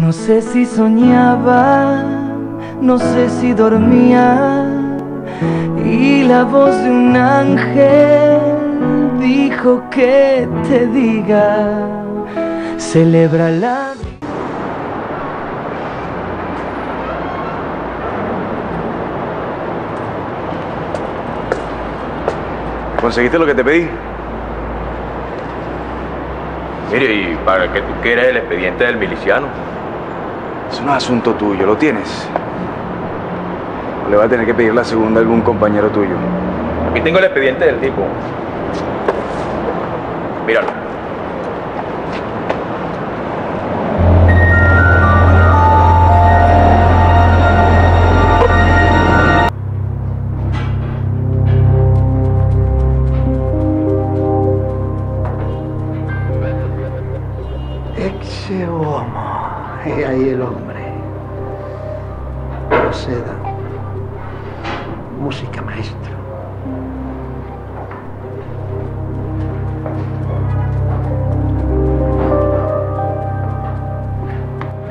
No sé si soñaba, no sé si dormía. Y la voz de un ángel dijo que te diga, celebra la ¿Conseguiste lo que te pedí? Mire, ¿y para qué tú quieres el expediente del miliciano? Eso no es asunto tuyo, ¿lo tienes? O le va a tener que pedir la segunda a algún compañero tuyo. Aquí tengo el expediente del tipo. Míralo. Música, maestro.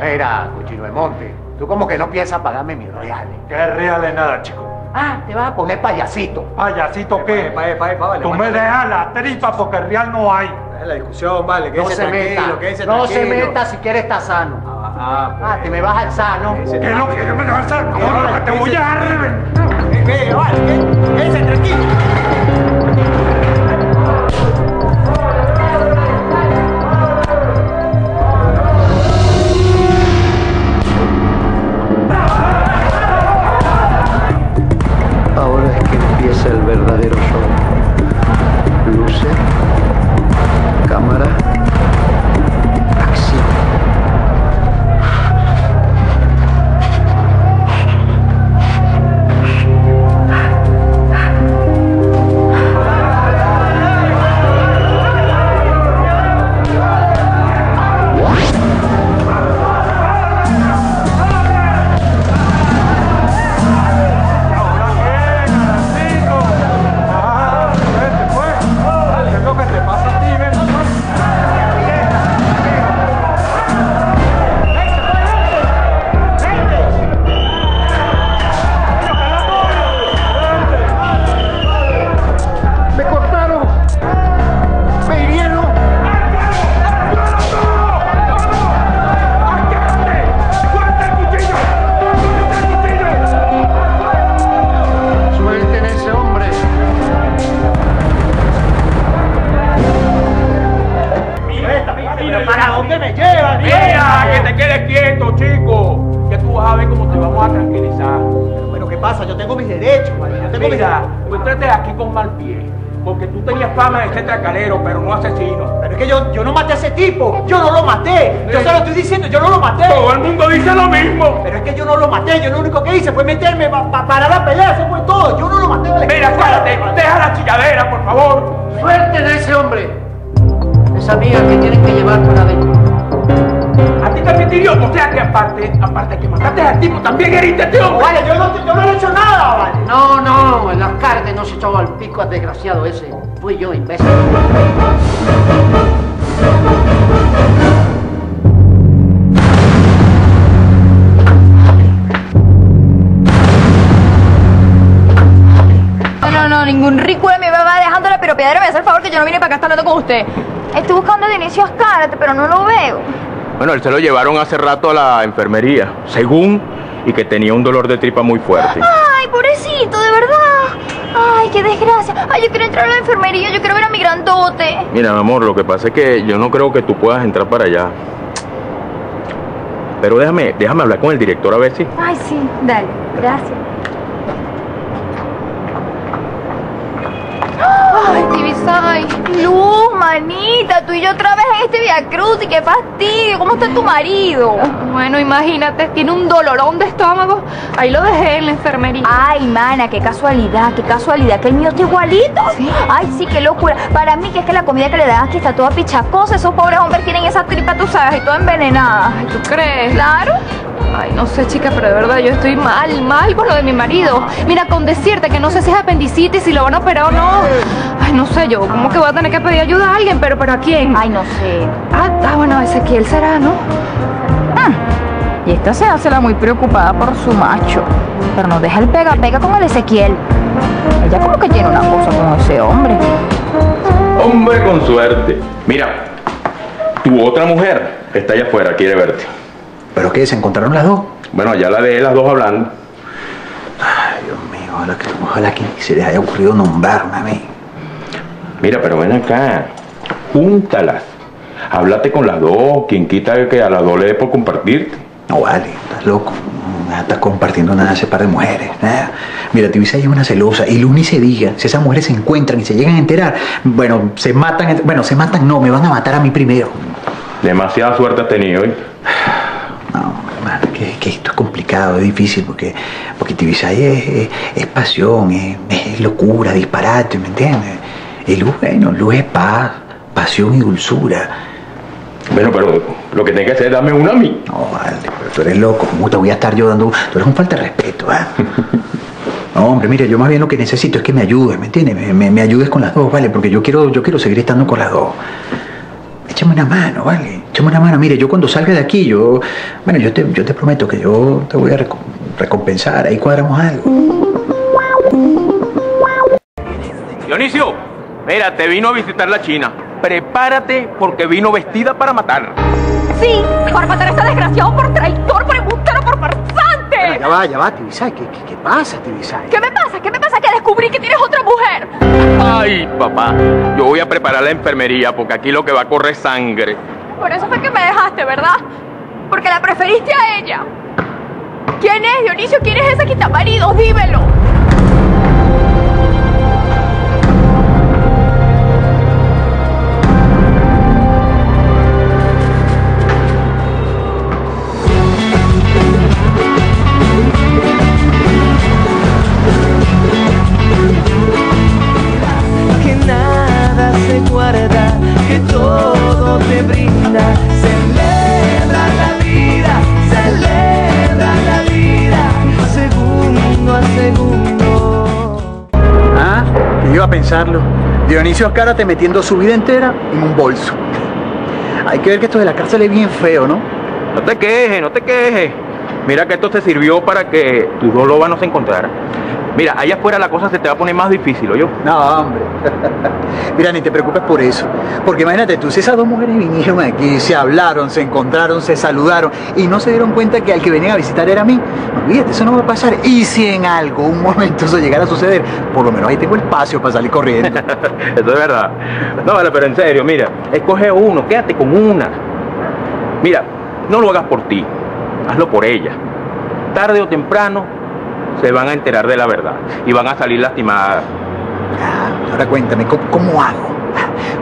Mira, Cuchino de Monte, tú como que no piensas pagarme mis reales. ¿Qué reales nada, chico? Ah, te vas a poner payasito. ¿Payasito qué? Epa, epa, epa, vale, Tú me vale. dejas la tripa porque real no hay. Es la discusión, vale, que No se meta, no se meta si quieres estar sano. Ah, ah, pues. Ah, te me vas al sano. ¿Qué es lo que yo me voy a no, te voy a reventar. ¿Qué, qué, vale, qué? Pasa? Yo tengo mis derechos, vale. Yo tengo mis Mira, tú entraste aquí con mal pie. Porque tú tenías fama de ser tracalero, pero no asesino. Pero es que yo, yo no maté a ese tipo. Yo no lo maté. Yo se lo estoy diciendo, yo no lo maté. Todo el mundo dice lo mismo. Pero es que yo no lo maté. Yo lo único que hice fue meterme para parar la pelea. Eso fue todo. Yo no lo maté. vale. Mira, cállate, deja la chilladera, por favor. ¡Suelten a ese hombre! Esa amiga que tienen que llevar para adentro. A ti también te hirió. O sea que aparte, aparte que mataste al tipo, también heriste a este hombre. Vale, yo no, yo no cargas no se echaba al pico al desgraciado ese. Fui yo, imbécil. No, no, no, ningún ridículo me va dejándola, pero Piedra me hace el favor que yo no vine para acá a estar hablando con usted. Estoy buscando a Dionisio Azcárate, pero no lo veo. Bueno, él se lo llevaron hace rato a la enfermería, según, y que tenía un dolor de tripa muy fuerte. Ay, pobrecito, de verdad. Ay, qué desgracia. Ay, yo quiero entrar a la enfermería, yo quiero ver a mi grandote. Mira, mi amor, lo que pasa es que yo no creo que tú puedas entrar para allá. Pero déjame, déjame hablar con el director a ver si. Ay, sí, dale, gracias. Ay, Divisay, Luz, manita, tú y yo otra vez en este Via Cruz y qué fastidio. ¿Cómo está tu marido? Bueno, imagínate, tiene un dolorón de estómago. Ahí lo dejé en la enfermería. Ay, mana, qué casualidad, qué casualidad, que el mío está igualito. Ay, sí, qué locura. Para mí que es que la comida que le dan aquí está toda pichacosa. Esos pobres hombres tienen esa tripa, tú sabes, y toda envenenada. Ay, ¿tú crees? Claro. Ay, no sé, chica, pero de verdad yo estoy mal, mal con lo de mi marido. Mira, con decirte que no sé si es apendicitis, si lo van a operar o no. Ay, no sé yo, ¿cómo que voy a tener que pedir ayuda a alguien? ¿Pero, pero a quién? Ay, no sé. Ah, ah, bueno, Ezequiel será, ¿no? Y esta se hace la muy preocupada por su macho. Pero no deja el pega pega con el Ezequiel. Ella como que tiene una cosa con ese hombre. Hombre con suerte. Mira, tu otra mujer está allá afuera, quiere verte. ¿Pero qué? ¿Se encontraron las dos? Bueno, ya la de las dos hablando. Ay, Dios mío, ojalá que, ojalá que se les haya ocurrido nombrarme a mí. Mira, pero ven acá. Júntalas. Háblate con las dos. Quien quita que a las dos le dé por compartirte. No vale, estás loco. No estás compartiendo nada ese par de mujeres. Nada. Mira, Tibisa es una celosa. Y Luni se diga, si esas mujeres se encuentran y se llegan a enterar, bueno, se matan, bueno, se matan, no, me van a matar a mí primero. Demasiada suerte has tenido hoy. No, hermano, que, que esto es complicado, es difícil, porque, porque Tibisay es, es, es pasión, es, es locura, disparate, ¿me entiendes? Y luz, bueno, luz es paz, pasión y dulzura. Bueno, pero lo que tienes que hacer es darme una a mí. No, vale, tú eres loco, ¿cómo te voy a estar yo dando? Tú eres un falta de respeto, ¿ah? No, hombre, mire, yo más bien lo que necesito es que me ayudes, ¿me entiendes? Me, me- me ayudes con las dos, ¿vale? Porque yo quiero, yo quiero seguir estando con las dos. Échame una mano, ¿vale? Échame una mano. Mire, yo cuando salga de aquí, yo... Bueno, yo te, yo te prometo que yo te voy a reco- recompensar. Ahí cuadramos algo. Dionisio, mira, te vino a visitar la China. Prepárate porque vino vestida para matar. Sí, por matar a este desgraciado, por traidor, por embustero, por farsante. Ya va, ya va, Tibisay. ¿Qué, qué, qué pasa, Tibisay? ¿Qué me pasa? ¿Qué me pasa? Que descubrí que tienes otra mujer. Ay, papá, yo voy a preparar la enfermería porque aquí lo que va a correr es sangre. Por eso fue que me dejaste, ¿verdad? Porque la preferiste a ella. ¿Quién es, Dionisio? ¿Quién es ese quitamaridos? Dímelo. Pensarlo. Dionisio Escárate metiendo su vida entera en un bolso. Hay que ver que esto de la cárcel es bien feo, ¿no? No te quejes, no te quejes. Mira que esto te sirvió para que tus dos lobas no se encontraran. Mira, allá afuera la cosa se te va a poner más difícil, yo. No, hombre. Mira, ni te preocupes por eso. Porque imagínate tú, si esas dos mujeres vinieron aquí, se hablaron, se encontraron, se saludaron y no se dieron cuenta que al que venían a visitar era a mí, olvídate, eso no va a pasar. Y si en algún momento eso llegara a suceder, por lo menos ahí tengo espacio para salir corriendo. Eso es verdad. No, pero en serio, mira, escoge uno, quédate con una. Mira, no lo hagas por ti, hazlo por ella. Tarde o temprano se van a enterar de la verdad y van a salir lastimadas. Ah, Ahora cuéntame, ¿cómo, cómo hago?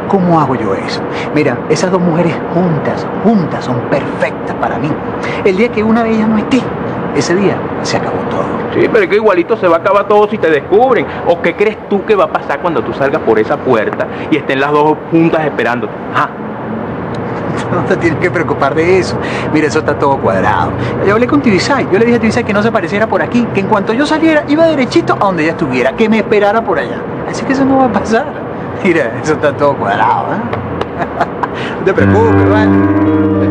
¿Cómo hago yo eso? Mira, esas dos mujeres juntas, juntas, son perfectas para mí. El día que una de ellas no esté, ese día se acabó todo. Sí, pero es que igualito se va a acabar todo si te descubren. ¿O qué crees tú que va a pasar cuando tú salgas por esa puerta y estén las dos juntas esperando? Ah, No te tienes que preocupar de eso. Mira, eso está todo cuadrado. Yo hablé con Tibisay. Yo le dije a Tibisay que no se apareciera por aquí, que en cuanto yo saliera, iba derechito a donde ella estuviera, que me esperara por allá. Así que eso no va a pasar. Mira, eso está todo cuadrado, ¿eh? No te preocupes, vale.